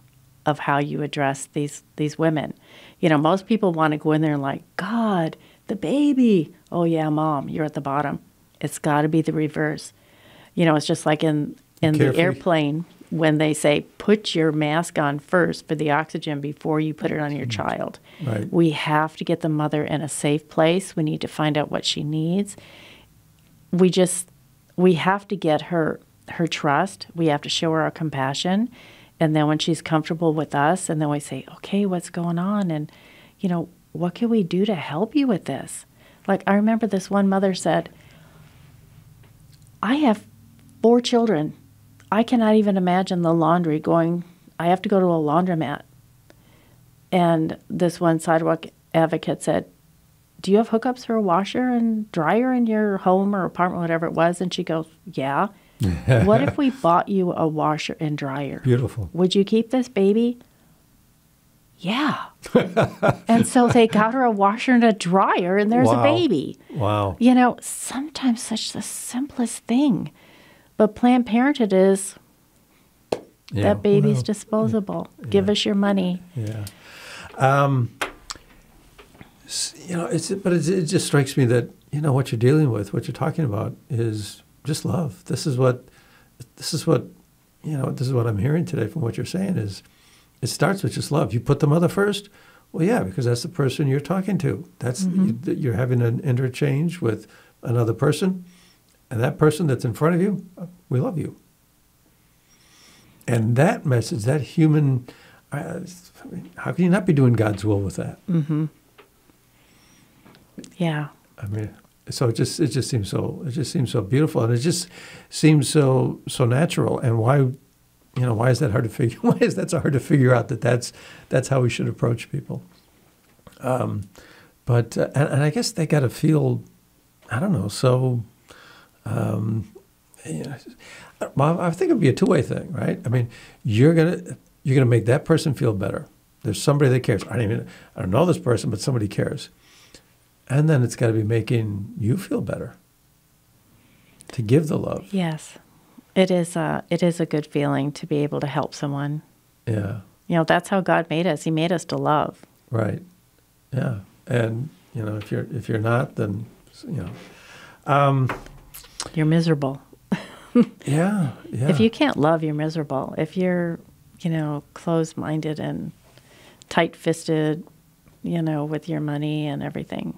of how you address these these women. You know, most people want to go in there and like, God, the baby. Oh yeah, mom, you're at the bottom. It's got to be the reverse. You know, it's just like in in the airplane when they say put your mask on first for the oxygen before you put it on your mm. child. Right. We have to get the mother in a safe place. We need to find out what she needs. We just we have to get her her trust. We have to show her our compassion. And then when she's comfortable with us and then we say, "Okay, what's going on?" and you know, what can we do to help you with this? Like I remember this one mother said, I have four children. I cannot even imagine the laundry going. I have to go to a laundromat. And this one sidewalk advocate said, Do you have hookups for a washer and dryer in your home or apartment, whatever it was? And she goes, Yeah. [LAUGHS] what if we bought you a washer and dryer? Beautiful. Would you keep this baby? Yeah. [LAUGHS] and so they got her a washer and a dryer, and there's Wow. a baby. Wow. You know, sometimes such the simplest thing. But Planned Parenthood is Yeah. that baby's well, disposable. Give us your money. Yeah. Um, you know, it's but it, it just strikes me that you know what you're dealing with, what you're talking about, is just love. This is what, this is what, you know, this is what I'm hearing today from what you're saying is, it starts with just love. You put the mother first. Well, yeah, because that's the person you're talking to. That's you, that you're having an interchange with another person, and that person that's in front of you, we love you. And that message, that human, uh, I mean, how can you not be doing God's will with that? Yeah. I mean, so it just it just seems so it just seems so beautiful, and it just seems so so natural. And why, you know, why is that hard to figure? [LAUGHS] Why is that so hard to figure out that that's that's how we should approach people? Um, but uh, and, and I guess they got to feel, I don't know, so. Um, you know, I think it'd be a two way thing, right? I mean, you're gonna you're gonna make that person feel better. There's somebody that cares. I don't even I don't know this person, but somebody cares. And then it's got to be making you feel better to give the love. Yes. It is a it is a good feeling to be able to help someone. Yeah, You know, that's how God made us. He made us to love. right. Yeah, and you know if you're if you're not, then you know, um, You're miserable. [LAUGHS] yeah, yeah. If you can't love, you're miserable. If you're, you know, closed minded and tight fisted, you know, with your money and everything,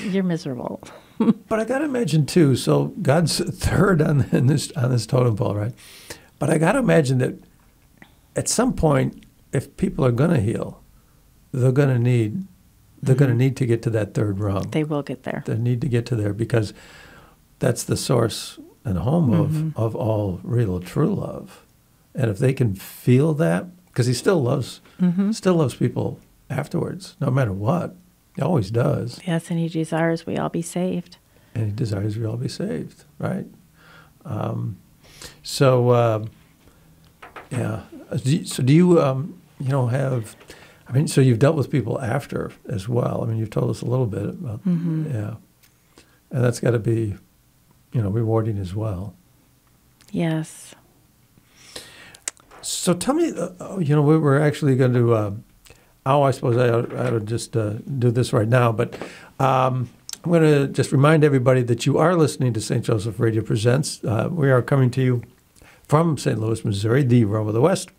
you're miserable. [LAUGHS] But I got to imagine too. So God's [LAUGHS] third on this on this totem pole, right? But I got to imagine that at some point, if people are going to heal, they're going to need they're going to mm-hmm. need to get to that third rung. They will get there. They need to get to there because that's the source and home of mm-hmm. of all real true love. And if they can feel that, because He still loves mm-hmm. still loves people afterwards, no matter what. He always does. Yes, and He desires we all be saved. and he desires we all be saved, right? Um, so, uh, yeah. Uh, you- So, do you, um, you know, have? I mean, so you've dealt with people after as well. I mean, you've told us a little bit about, yeah, and that's got to be, you know, rewarding as well. Yes. So, tell me, uh, uh, you know, we we're actually going to. Uh, oh, I suppose I ought, I ought to just uh, do this right now, but. Um, I'm going to just remind everybody that you are listening to St. Joseph Radio Presents. Uh, we are coming to you from St. Louis, Missouri, the Rome of the West.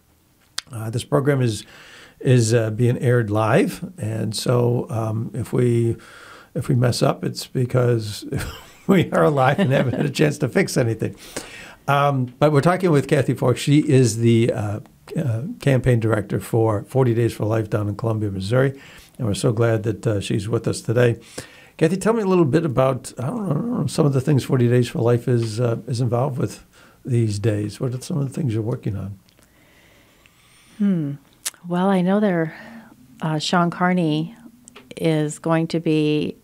Uh, this program is is uh, being aired live, and so um, if we if we mess up, it's because [LAUGHS] we are alive and haven't had a chance to fix anything. Um, but we're talking with Kathy Forck. She is the uh, campaign director for 40 Days for Life down in Columbia, Missouri, and we're so glad that uh, she's with us today. Kathy, tell me a little bit about I don't know, I don't know some of the things 40 Days for Life is uh, is involved with these days. What are some of the things you're working on? Hmm. Well, I know there, uh, Shawn Carney is going to be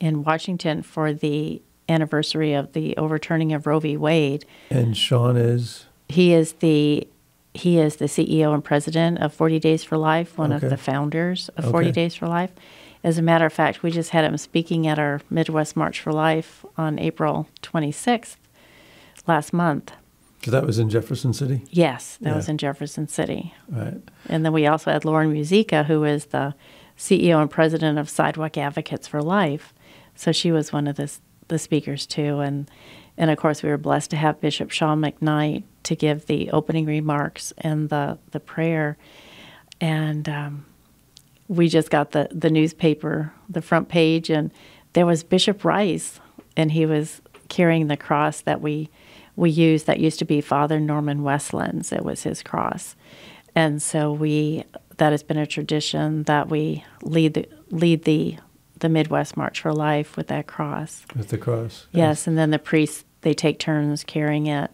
in Washington for the anniversary of the overturning of Roe v. Wade. And Shawn is he is the he is the CEO and president of 40 Days for Life, one Okay. of the founders of 40 Days for Life. As a matter of fact, we just had him speaking at our Midwest March for Life on April 26th last month. so that was in Jefferson City, Yes, that was in Jefferson City. right? And then we also had Lauren Muzyka, who is the CEO and president of Sidewalk Advocates for Life. So she was one of the, the speakers too. And, and of course, we were blessed to have Bishop Shawn McKnight to give the opening remarks and the, the prayer. And um, we just got the, the newspaper, the front page, and there was Bishop Rice, and he was carrying the cross that we we used that used to be Father Norman Weslin's. It was his cross, and so we that has been a tradition that we lead the lead the the Midwest March for Life with that cross. With the cross. Yes, and then the priests they take turns carrying it,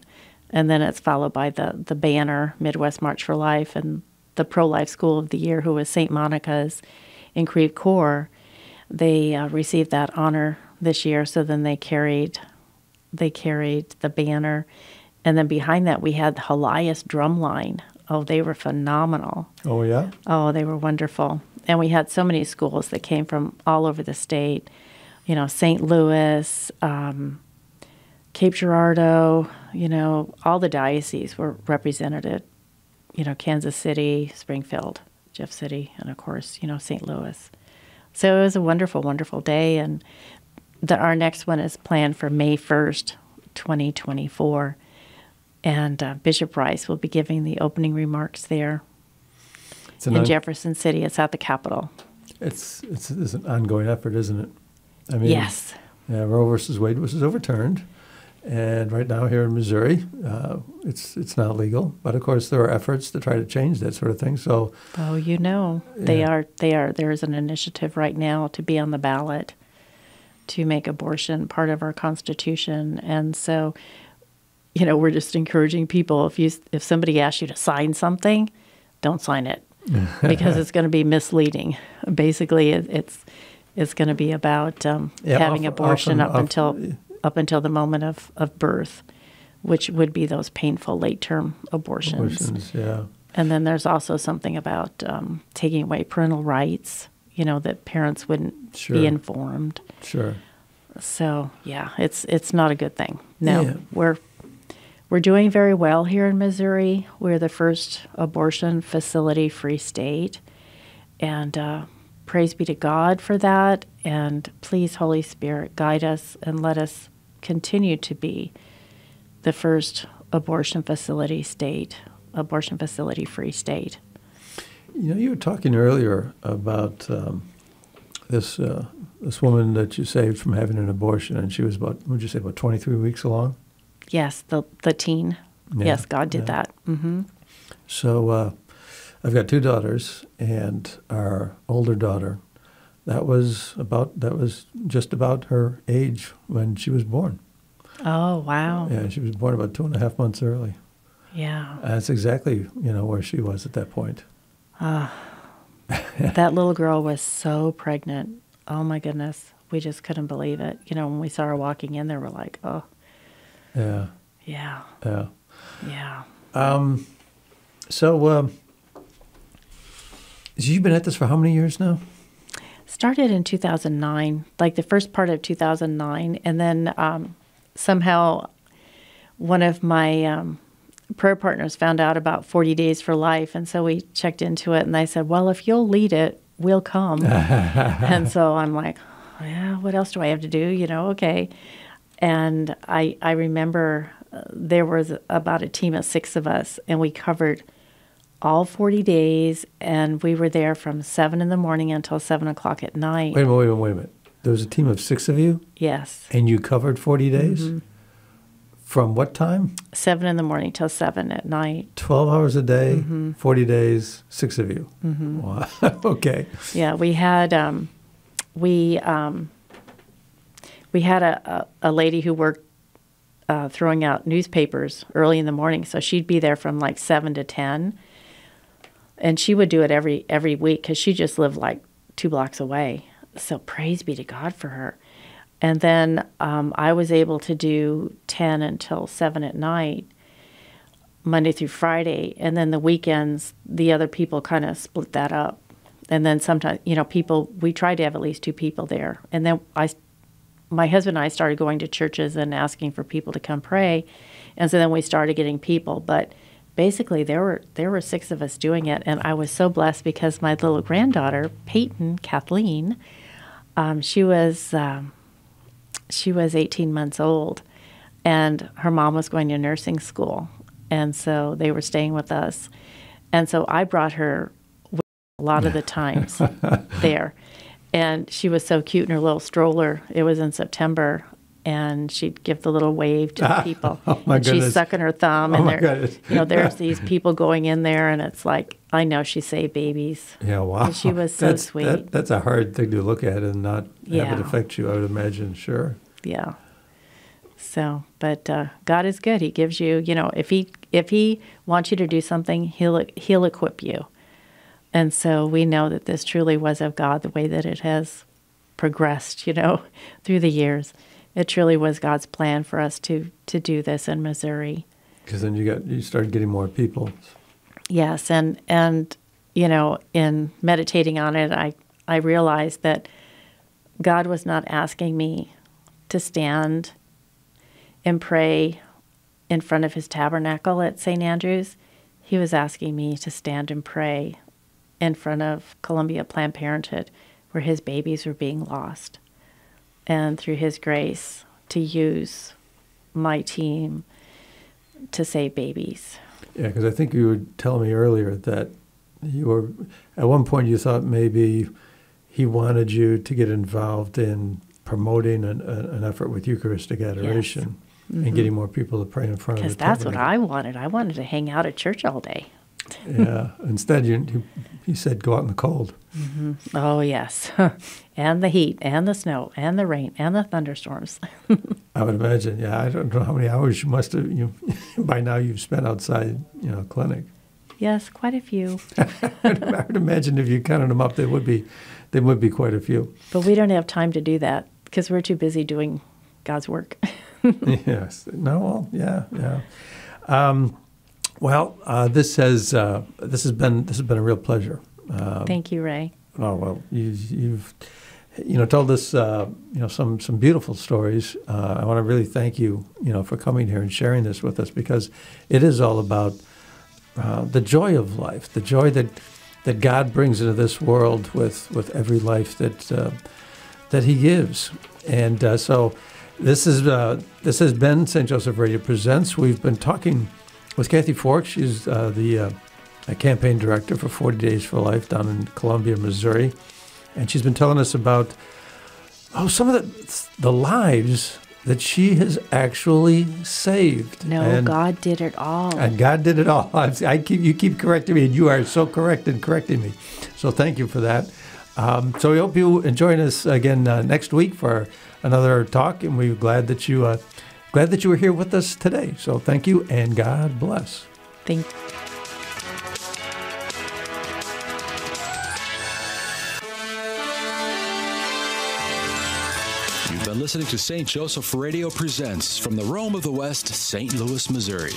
and then it's followed by the the banner Midwest March for Life and the pro life school of the year, who was St. Monica's in Creve Coeur. They uh, received that honor this year, so then they carried they carried the banner, and then behind that we had the Helias drum line. Oh, they were phenomenal. Oh yeah. Oh, they were wonderful. And we had so many schools that came from all over the state. You know, St. Louis, um, Cape Girardeau, you know, all the dioceses were represented. At you know, Kansas City, Springfield, Jeff City, and of course, you know, St. Louis. So it was a wonderful, wonderful day. And the, our next one is planned for May 1st, 2024. And uh, Bishop Rice will be giving the opening remarks there It's in on- Jefferson City. It's at the Capitol. It's, it's it's an ongoing effort, isn't it? I mean, Yes. Yeah, Roe versus Wade was overturned, and right now here in Missouri, uh, it's it's not legal. But of course, there are efforts to try to change that sort of thing. So Oh, you know, they Yeah. are. They are. There is an initiative right now to be on the ballot to make abortion part of our Constitution, and so, you know, we're just encouraging people. If you if somebody asks you to sign something, don't sign it [LAUGHS] because it's going to be misleading. Basically, it, it's it's going to be about um, Yeah, having abortion often- up until up until the moment of, of birth, which would be those painful late term abortions. abortions, yeah, And then there's also something about um, taking away parental rights, you know, that parents wouldn't Sure. be informed. sure. So yeah, it's it's not a good thing. No, Yeah. we're we're doing very well here in Missouri. We're the first abortion facility free state, and uh, praise be to God for that. And please, Holy Spirit, guide us and let us continue to be the first abortion facility state, abortion facility free state. You know, you were talking earlier about um, this uh, this woman that you saved from having an abortion, and she was about what would you say about twenty three weeks along. Yes, the the teen. Yeah, yes, God did yeah. that. hmm So uh, I've got two daughters, and our older daughter, that was about that was just about her age when she was born. Oh wow. Yeah, she was born about two and a half months early. Yeah. That's exactly you know where she was at that point. Ah, that little girl was so pregnant. Oh my goodness. We just couldn't believe it. You know, when we saw her walking in there, we're like, oh, Yeah, yeah, yeah. yeah. Um, so um, so you've been at this for how many years now? Started in 2009, like the first part of 2009. And then um, somehow one of my um, prayer partners found out about 40 Days for Life. And so we checked into it and I said, well, if you'll lead it, we'll come. [LAUGHS] and so I'm like, yeah, what else do I have to do? You know, okay. And I I remember uh, there was about a team of six of us, and we covered all 40 days, and we were there from seven in the morning until seven o'clock at night. Wait a minute, wait a minute, wait a minute. There was a team of six of you, Yes, and you covered 40 days? Mm-hmm. From what time? seven in the morning till seven at night. 12 hours a day, Mm-hmm. 40 days, six of you. Wow. [LAUGHS] okay. Yeah, we had um, we um, we had a, a, a lady who worked uh, throwing out newspapers early in the morning, so she'd be there from like seven to ten, and she would do it every every week because she just lived like two blocks away. So praise be to God for her. And then um, I was able to do ten until seven at night. Monday through Friday, and then the weekends, the other people kind of split that up. And then sometimes, you know, people we tried to have at least two people there. And then I, my husband and I started going to churches and asking for people to come pray, and so then we started getting people. But basically, there were there were six of us doing it, and I was so blessed because my little granddaughter Peyton Kathleen, um, she was um, she was 18 months old and her mom was going to nursing school and so they were staying with us. And so i brought her a lot of the [LAUGHS] times there. And she was so cute in her little stroller. It was in september and she'd give the little wave to the [LAUGHS] people Oh, my and she's sucking her thumb Oh, and my there goodness. you know there's [LAUGHS] these people going in there and it's like i know she saved babies Yeah, wow. she was so that's, sweet. That, that's a hard thing to look at and not have it affect you, I would imagine. Sure. yeah so but uh, god is good he gives you you know if he if he wants you to do something he'll he'll equip you and so we know that this truly was of god the way that it has progressed you know [LAUGHS] through the years it truly was god's plan for us to to do this in missouri Because then you got you started getting more people. Yes, and and you know, in meditating on it, I I realized that God was not asking me to stand and pray in front of his tabernacle at St. Andrews. He was asking me to stand and pray in front of Columbia Planned Parenthood where his babies were being lost. And through his grace to use my team to save babies. Yeah, because I think you were telling me earlier that you were at one point you thought maybe he wanted you to get involved in promoting an, an an effort with Eucharistic adoration and getting more people to pray in front of the Because Mm-hmm. that's what. I wanted. I wanted to hang out at church all day. Yeah. Instead, you, you you said go out in the cold. Oh, yes. [LAUGHS] and the heat, and the snow, and the rain, and the thunderstorms. [LAUGHS] I would imagine. Yeah, I don't know how many hours you must have you [LAUGHS] by now you've spent outside you know clinic. yes, quite a few. I would imagine if you counted them up, there would be there would be quite a few. But we don't have time to do that because we're too busy doing God's work. yes. No. Well. Yeah. Yeah. Um, well, uh, this has uh, this has been this has been a real pleasure. Um, Thank you, Ray. Oh well, you, you've you know told us uh, you know some some beautiful stories. Uh, I want to really thank you you know for coming here and sharing this with us because it is all about uh, the joy of life, the joy that that God brings into this world with with every life that uh, that He gives, and uh, so this is uh, this has been St. Joseph Radio presents. We've been talking with Kathy Forck. She's uh, the uh, campaign director for 40 Days for Life down in Columbia, Missouri. And she's been telling us about oh some of the, the lives that she has actually saved. No, and, God did it all. And God did it all. [LAUGHS] I I keep you keep correcting me, and you are so correct in correcting me. So thank you for that. Um, so we hope you join us again uh, next week for another talk, and we're glad that you uh, glad that you were here with us today. So thank you, and God bless. Thank You've listening to St. Joseph Radio Presents from the Rome of the West, St. Louis, Missouri.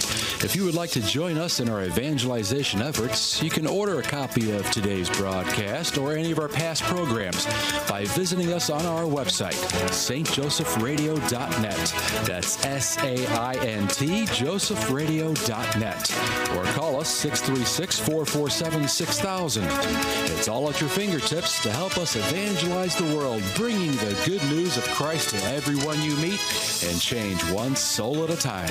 If you would like to join us in our evangelization efforts, you can order a copy of today's broadcast or any of our past programs by visiting us on our website, stjosephradio.net. That's S A I N T, josephradio.net. Or call us 636 447 6000. It's all at your fingertips to help us evangelize the world, bringing the good news of Christ everyone you meet and change one soul at a time.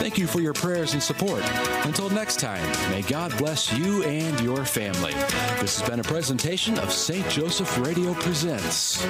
Thank you for your prayers and support. Until next time, may God bless you and your family. This has been a presentation of St. Joseph Radio Presents.